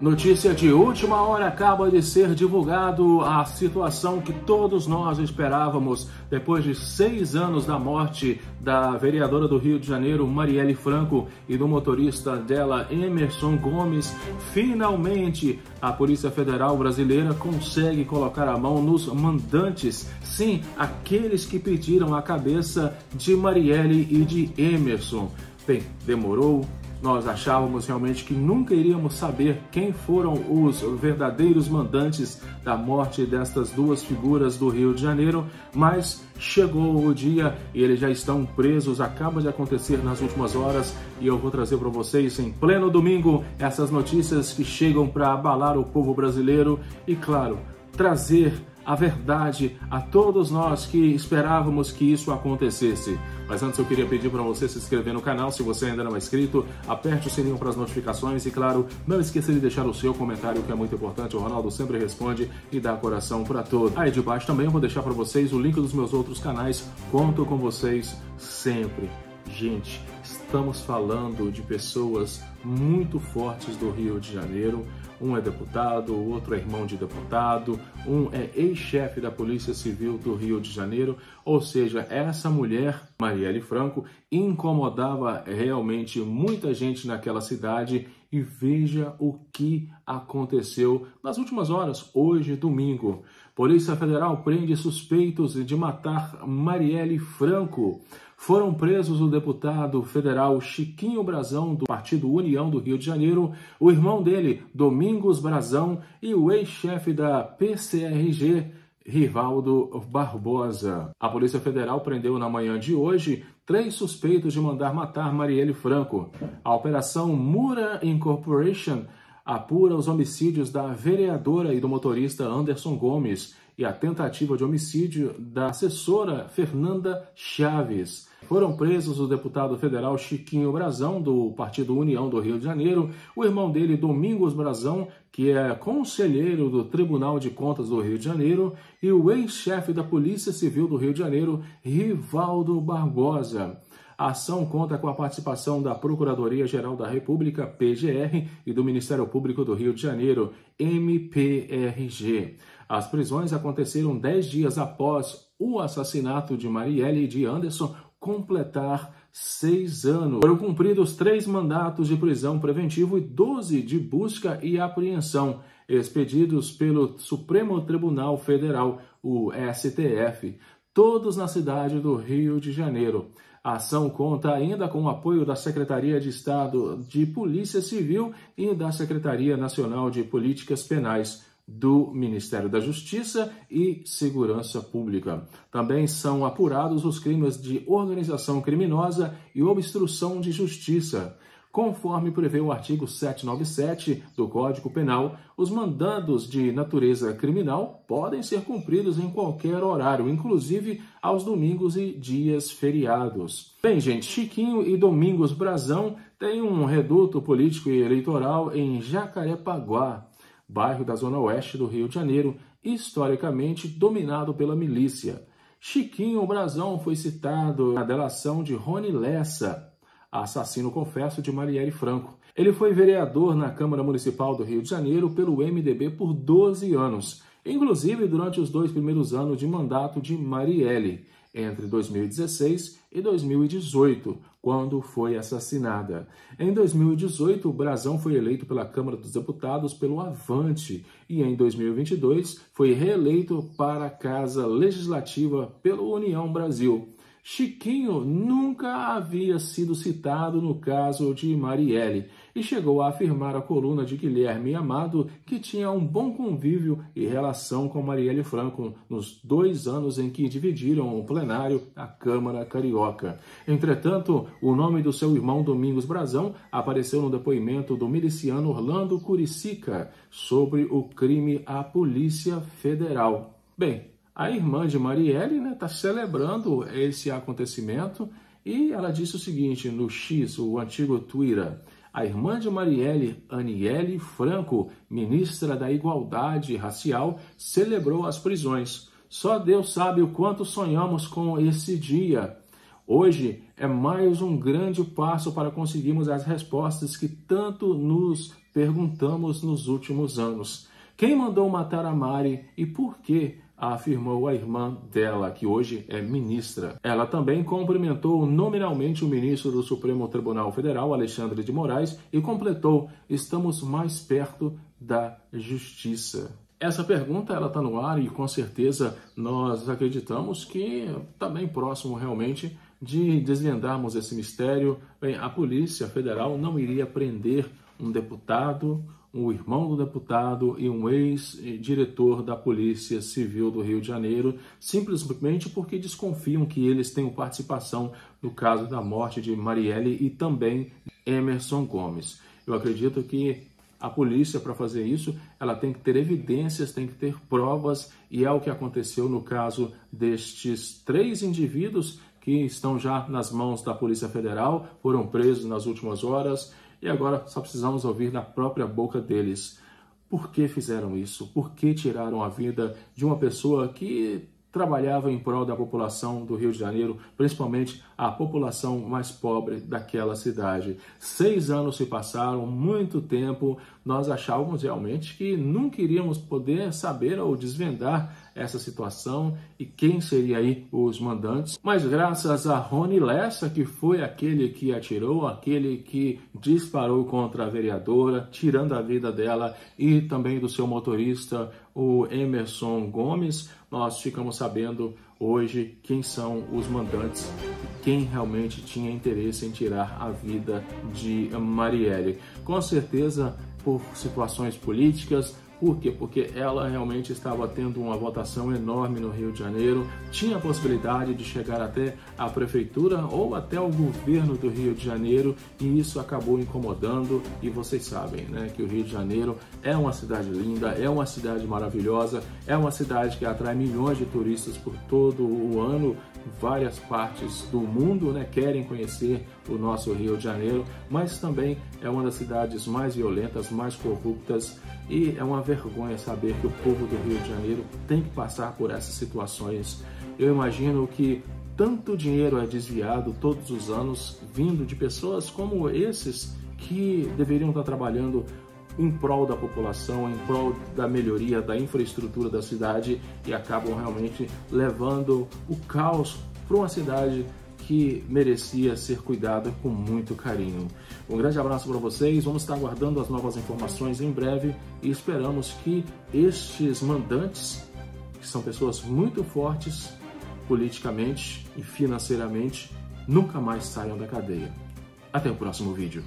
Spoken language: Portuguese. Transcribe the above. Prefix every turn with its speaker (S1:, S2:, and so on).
S1: Notícia de última hora acaba de ser divulgado a situação que todos nós esperávamos depois de seis anos da morte da vereadora do Rio de Janeiro, Marielle Franco, e do motorista dela, Emerson Gomes. Finalmente, a Polícia Federal Brasileira consegue colocar a mão nos mandantes, sim, aqueles que pediram a cabeça de Marielle e de Emerson. Bem, demorou, nós achávamos realmente que nunca iríamos saber quem foram os verdadeiros mandantes da morte destas duas figuras do Rio de Janeiro, mas chegou o dia e eles já estão presos. Acaba de acontecer nas últimas horas e eu vou trazer para vocês em pleno domingo essas notícias que chegam para abalar o povo brasileiro e, claro, trazer a verdade a todos nós que esperávamos que isso acontecesse. Mas antes eu queria pedir para você se inscrever no canal, se você ainda não é inscrito, aperte o sininho para as notificações e claro, não esqueça de deixar o seu comentário que é muito importante, o Ronaldo sempre responde e dá coração para todos. Aí de baixo também eu vou deixar para vocês o link dos meus outros canais, conto com vocês sempre. Gente, estamos falando de pessoas muito fortes do Rio de Janeiro. Um é deputado, o outro é irmão de deputado, um é ex-chefe da Polícia Civil do Rio de Janeiro. Ou seja, essa mulher, Marielle Franco, incomodava realmente muita gente naquela cidade. E veja o que aconteceu nas últimas horas, hoje, domingo. Polícia Federal prende suspeitos de matar Marielle Franco. Foram presos o deputado federal Chiquinho Brazão, do Partido União do Rio de Janeiro, o irmão dele, Domingos Brazão, e o ex-chefe da PCRG, Rivaldo Barbosa. A Polícia Federal prendeu na manhã de hoje três suspeitos de mandar matar Marielle Franco. A Operação Mura Incorporation apura os homicídios da vereadora e do motorista Anderson Gomes e a tentativa de homicídio da assessora Fernanda Chaves. Foram presos o deputado federal Chiquinho Brazão, do Partido União do Rio de Janeiro, o irmão dele, Domingos Brazão, que é conselheiro do Tribunal de Contas do Rio de Janeiro, e o ex-chefe da Polícia Civil do Rio de Janeiro, Rivaldo Barbosa. A ação conta com a participação da Procuradoria-Geral da República, PGR, e do Ministério Público do Rio de Janeiro, MPRG. As prisões aconteceram dez dias após o assassinato de Marielle e de Anderson completar seis anos. Foram cumpridos três mandatos de prisão preventivo e doze de busca e apreensão, expedidos pelo Supremo Tribunal Federal, o STF, todos na cidade do Rio de Janeiro. A ação conta ainda com o apoio da Secretaria de Estado de Polícia Civil e da Secretaria Nacional de Políticas Penais do Ministério da Justiça e Segurança Pública. Também são apurados os crimes de organização criminosa e obstrução de justiça. Conforme prevê o artigo 797 do Código Penal, os mandados de natureza criminal podem ser cumpridos em qualquer horário, inclusive aos domingos e dias feriados. Bem, gente, Chiquinho e Domingos Brazão têm um reduto político e eleitoral em Jacarepaguá, bairro da zona oeste do Rio de Janeiro, historicamente dominado pela milícia. Chiquinho Brazão foi citado na delação de Rony Lessa, assassino confesso de Marielle Franco. Ele foi vereador na Câmara Municipal do Rio de Janeiro pelo MDB por 12 anos, inclusive durante os dois primeiros anos de mandato de Marielle entre 2016 e 2018, quando foi assassinada. Em 2018, o Brazão foi eleito pela Câmara dos Deputados pelo Avante e em 2022 foi reeleito para a Casa Legislativa pelo União Brasil. Chiquinho nunca havia sido citado no caso de Marielle e chegou a afirmar à coluna de Guilherme Amado que tinha um bom convívio e relação com Marielle Franco nos dois anos em que dividiram o plenário da Câmara Carioca. Entretanto, o nome do seu irmão Domingos Brazão apareceu no depoimento do miliciano Orlando Curicica sobre o crime à Polícia Federal. Bem, a irmã de Marielle está né, tá celebrando esse acontecimento e ela disse o seguinte no X, o antigo Twitter. A irmã de Marielle, Aniele Franco, ministra da Igualdade Racial, celebrou as prisões. Só Deus sabe o quanto sonhamos com esse dia. Hoje é mais um grande passo para conseguirmos as respostas que tanto nos perguntamos nos últimos anos. Quem mandou matar a Mari e por que? afirmou a irmã dela, que hoje é ministra. Ela também cumprimentou nominalmente o ministro do Supremo Tribunal Federal, Alexandre de Moraes, e completou: estamos mais perto da justiça. Essa pergunta ela está no ar e com certeza nós acreditamos que está bem próximo realmente de desvendarmos esse mistério. Bem, a Polícia Federal não iria prender um deputado, um irmão do deputado e um ex-diretor da Polícia Civil do Rio de Janeiro, simplesmente porque desconfiam que eles tenham participação no caso da morte de Marielle e também Emerson Gomes. Eu acredito que a polícia, para fazer isso, ela tem que ter evidências, tem que ter provas, e é o que aconteceu no caso destes três indivíduos que estão já nas mãos da Polícia Federal, foram presos nas últimas horas e agora só precisamos ouvir da própria boca deles. Por que fizeram isso? Por que tiraram a vida de uma pessoa que trabalhava em prol da população do Rio de Janeiro, principalmente a população mais pobre daquela cidade. Seis anos se passaram, muito tempo, nós achávamos realmente que nunca iríamos poder saber ou desvendar essa situação e quem seria aí os mandantes. Mas graças a Rony Lessa, que foi aquele que atirou, aquele que disparou contra a vereadora, tirando a vida dela e também do seu motorista, o Emerson Gomes, nós ficamos sabendo hoje quem são os mandantes, quem realmente tinha interesse em tirar a vida de Marielle. Com certeza, por situações políticas, por quê? Porque ela realmente estava tendo uma votação enorme no Rio de Janeiro, tinha a possibilidade de chegar até a prefeitura ou até o governo do Rio de Janeiro e isso acabou incomodando. E vocês sabem né, que o Rio de Janeiro é uma cidade linda, é uma cidade maravilhosa, é uma cidade que atrai milhões de turistas por todo o ano várias partes do mundo né, querem conhecer o nosso Rio de Janeiro, mas também é uma das cidades mais violentas, mais corruptas e é uma vergonha saber que o povo do Rio de Janeiro tem que passar por essas situações. Eu imagino que tanto dinheiro é desviado todos os anos vindo de pessoas como esses que deveriam estar trabalhando em prol da população, em prol da melhoria da infraestrutura da cidade e acabam realmente levando o caos para uma cidade que merecia ser cuidada com muito carinho. Um grande abraço para vocês, vamos estar aguardando as novas informações em breve e esperamos que estes mandantes, que são pessoas muito fortes politicamente e financeiramente, nunca mais saiam da cadeia. Até o próximo vídeo.